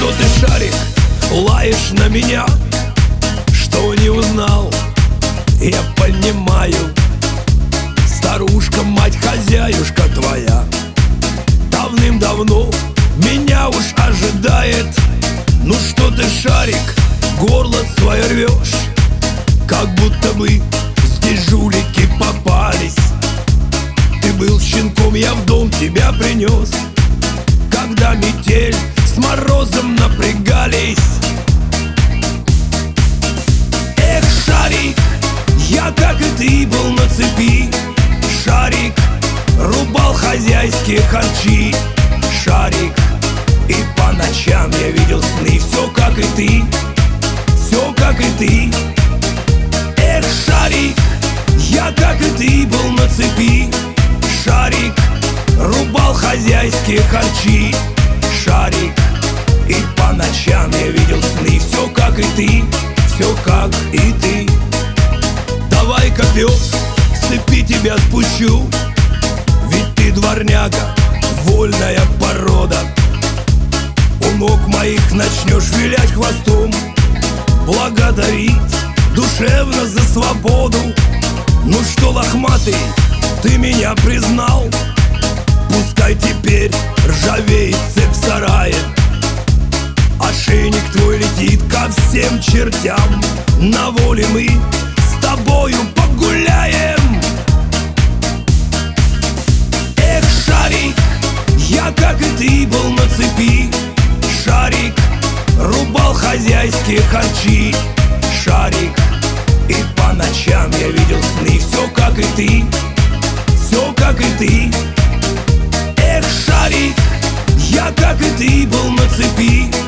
Что ты, шарик, лаешь на меня Что не узнал, я понимаю Старушка, мать, хозяюшка твоя. Давным-давно меня уж ожидает. Ну что ты, шарик, горло свое рвешь? Как будто бы здесь жулики попались. Ты был щенком, я в дом тебя принес напрягались Эх, шарик, я как и ты был на цепи. Шарик, рубал хозяйские харчи. Шарик, и по ночам я видел сны. Все как и ты, все как и ты. Эх, шарик, я как и ты был на цепи. Шарик, рубал хозяйские харчи. Шарик, и по ночам я видел сны. Все как и ты, все как и ты. Давай-ка, пес, цепи тебя спущу. Ведь ты дворняга, вольная порода. У ног моих начнешь вилять хвостом. Благодарить душевно за свободу. Ну что, лохматый, ты меня признал? Пускай теперь ржавеет всем чертям. На воле мы с тобою погуляем. Эх, шарик, я, как и ты, был на цепи. Шарик, рубал хозяйские харчи. Шарик, и по ночам я видел сны. Все как и ты, все как и ты. Эх, шарик, я, как и ты, был на цепи.